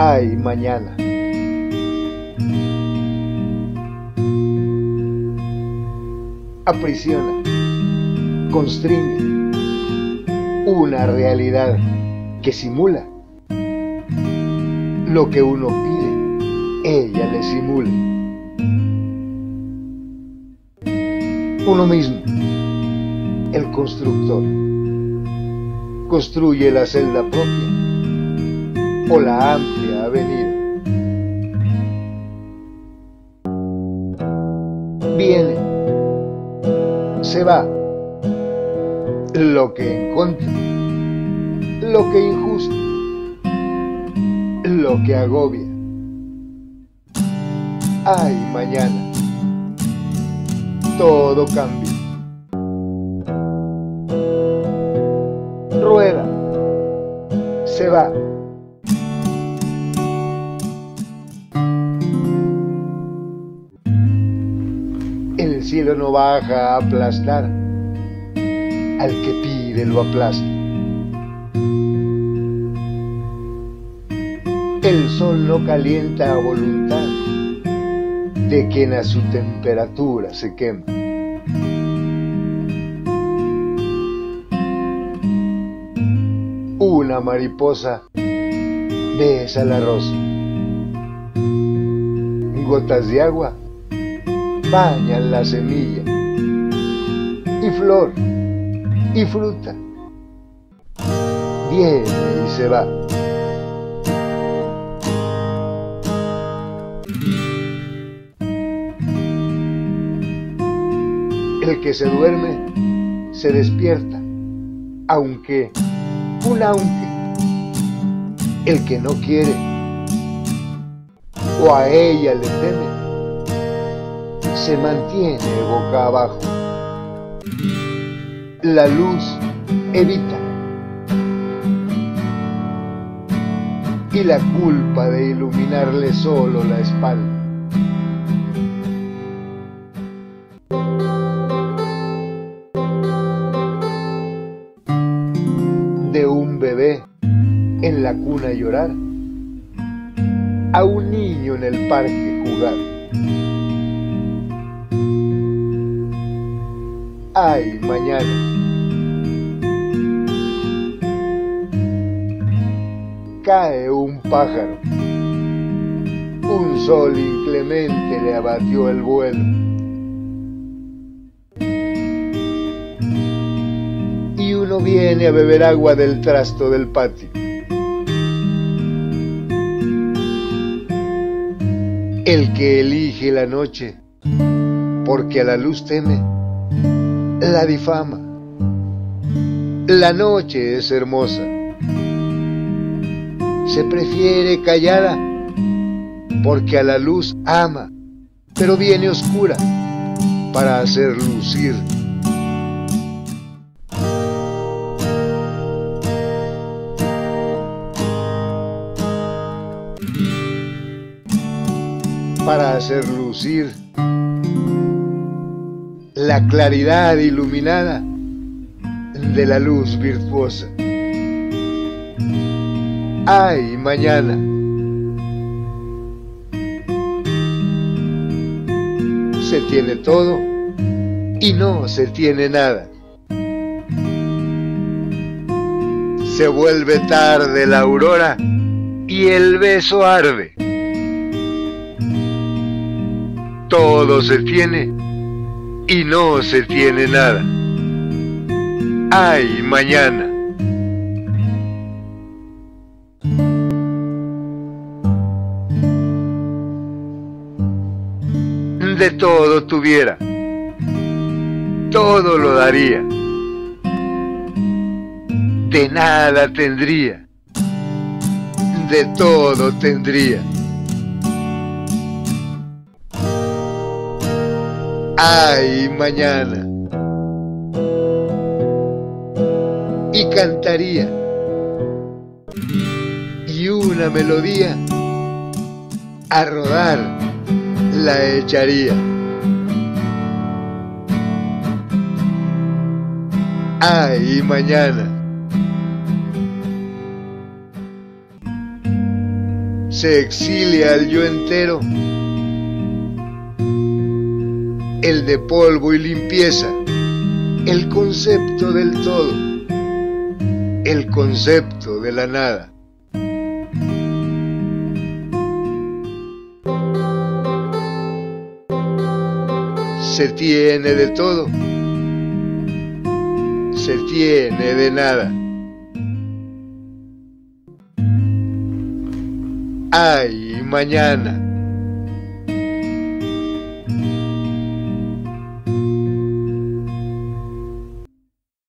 Ay, mañana. Aprisiona, constriñe una realidad que simula lo que uno pide, ella le simula. Uno mismo, el constructor, construye la celda propia o la amplia avenida. Viene, se va, lo que encontra, lo que injusto, lo que agobia. Ay, mañana, todo cambia. Rueda, se va. Cielo no baja a aplastar, al que pide lo aplasta. El sol no calienta a voluntad de quien a su temperatura se quema. Una mariposa besa la rosa. Gotas de agua la semilla. Y flor y fruta. Viene y se va. El que se duerme se despierta, aunque, un aunque, el que no quiere o a ella le teme, se mantiene boca abajo. La luz evita y la culpa de iluminarle solo la espalda. De un bebé en la cuna llorar a un niño en el parque jugar. Ay, mañana. Cae un pájaro. Un sol inclemente le abatió el vuelo. Y uno viene a beber agua del trasto del patio. El que elige la noche, porque a la luz teme, la difama. La noche es hermosa. Se prefiere callada, porque a la luz ama, pero viene oscura para hacer lucir. Para hacer lucir la claridad iluminada de la luz virtuosa. Ay, mañana. Se tiene todo y no se tiene nada. Se vuelve tarde la aurora y el beso arde. Todo se tiene y no se tiene nada. Ay, mañana. De todo tuviera, todo lo daría, de nada tendría, de todo tendría. Ay, mañana. Y cantaría. Y una melodía a rodar la echaría. Ay, mañana. se exilia al yo entero, el de polvo y limpieza, el concepto del todo, el concepto de la nada. Se tiene de todo, se tiene de nada. Ay, mañana.